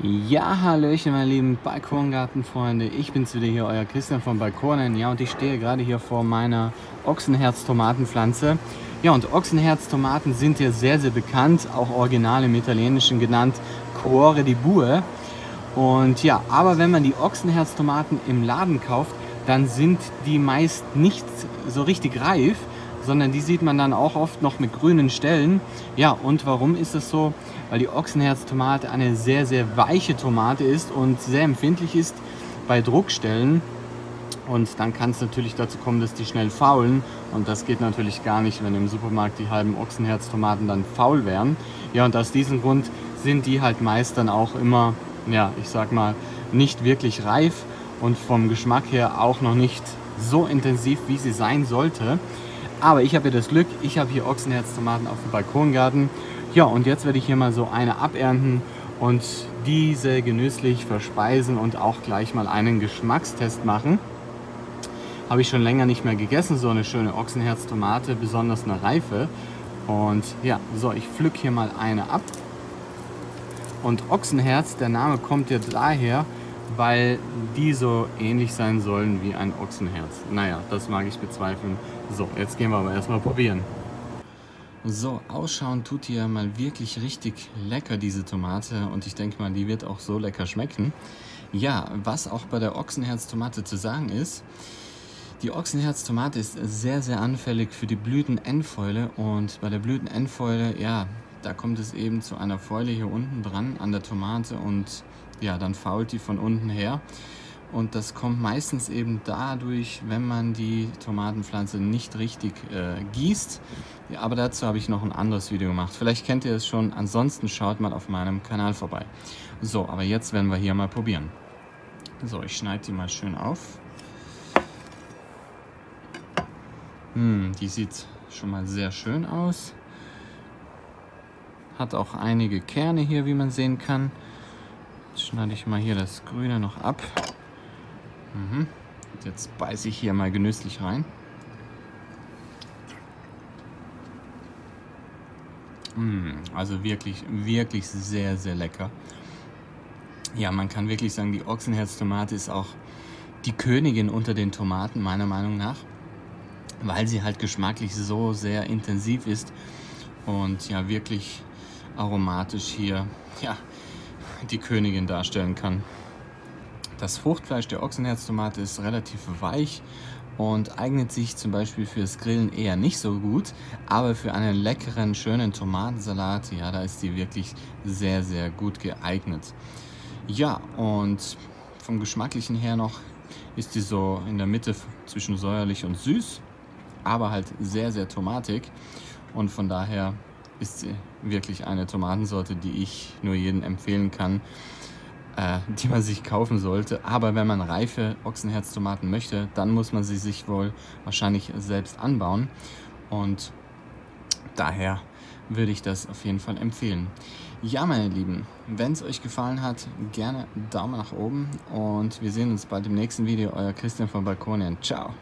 Ja, Hallöchen, meine lieben Balkongartenfreunde. Ich bin's wieder hier, euer Christian von Balkonen. Ja, und ich stehe gerade hier vor meiner Ochsenherz-Tomatenpflanze. Ja, und Ochsenherz-Tomaten sind ja sehr, sehr bekannt, auch original im Italienischen genannt Cuore di Bue. Und ja, aber wenn man die Ochsenherz-Tomaten im Laden kauft, dann sind die meist nicht so richtig reif, sondern die sieht man dann auch oft noch mit grünen Stellen. Ja, und warum ist das so? Weil die Ochsenherztomate eine sehr, sehr weiche Tomate ist und sehr empfindlich ist bei Druckstellen. Und dann kann es natürlich dazu kommen, dass die schnell faulen. Und das geht natürlich gar nicht, wenn im Supermarkt die halben Ochsenherztomaten dann faul wären. Ja, und aus diesem Grund sind die halt meist dann auch immer, ja, ich sag mal, nicht wirklich reif und vom Geschmack her auch noch nicht so intensiv, wie sie sein sollte. Aber ich habe ja das Glück, ich habe hier Ochsenherztomaten auf dem Balkongarten. Ja, und jetzt werde ich hier mal so eine abernten und diese genüsslich verspeisen und auch gleich mal einen Geschmackstest machen. Habe ich schon länger nicht mehr gegessen, so eine schöne Ochsenherztomate, besonders eine reife. Und ja, so, ich pflück hier mal eine ab. Und Ochsenherz, der Name kommt ja daher, weil die so ähnlich sein sollen wie ein Ochsenherz. Naja, das mag ich bezweifeln. So, jetzt gehen wir aber erstmal probieren. So, ausschauen tut die mal wirklich richtig lecker, diese Tomate. Und ich denke mal, die wird auch so lecker schmecken. Ja, was auch bei der Ochsenherztomate zu sagen ist, die Ochsenherztomate ist sehr, sehr anfällig für die Blütenendfäule. Und bei der Blütenendfäule, ja, da kommt es eben zu einer Fäule hier unten dran an der Tomate und ja, dann fault die von unten her. Und das kommt meistens eben dadurch, wenn man die Tomatenpflanze nicht richtig äh, gießt. Ja, aber dazu habe ich noch ein anderes Video gemacht. Vielleicht kennt ihr es schon. Ansonsten schaut mal auf meinem Kanal vorbei. So, aber jetzt werden wir hier mal probieren. So, ich schneide die mal schön auf. Hm, die sieht schon mal sehr schön aus. Hat auch einige Kerne hier, wie man sehen kann. Jetzt schneide ich mal hier das Grüne noch ab. Mhm. Jetzt beiße ich hier mal genüsslich rein. Mm, also wirklich, wirklich sehr, sehr lecker. Ja, man kann wirklich sagen, die Ochsenherztomate ist auch die Königin unter den Tomaten, meiner Meinung nach, weil sie halt geschmacklich so sehr intensiv ist und ja wirklich aromatisch hier ja, die Königin darstellen kann. Das Fruchtfleisch der Ochsenherztomate ist relativ weich und eignet sich zum Beispiel fürs Grillen eher nicht so gut, aber für einen leckeren, schönen Tomatensalat, ja, da ist die wirklich sehr, sehr gut geeignet. Ja, und vom Geschmacklichen her noch ist die so in der Mitte zwischen säuerlich und süß, aber halt sehr, sehr tomatig und von daher ist sie wirklich eine Tomatensorte, die ich nur jedem empfehlen kann, äh, die man sich kaufen sollte. Aber wenn man reife Ochsenherztomaten möchte, dann muss man sie sich wohl wahrscheinlich selbst anbauen. Und daher würde ich das auf jeden Fall empfehlen. Ja, meine Lieben, wenn es euch gefallen hat, gerne Daumen nach oben und wir sehen uns bald im nächsten Video. Euer Christian von Balkonien. Ciao.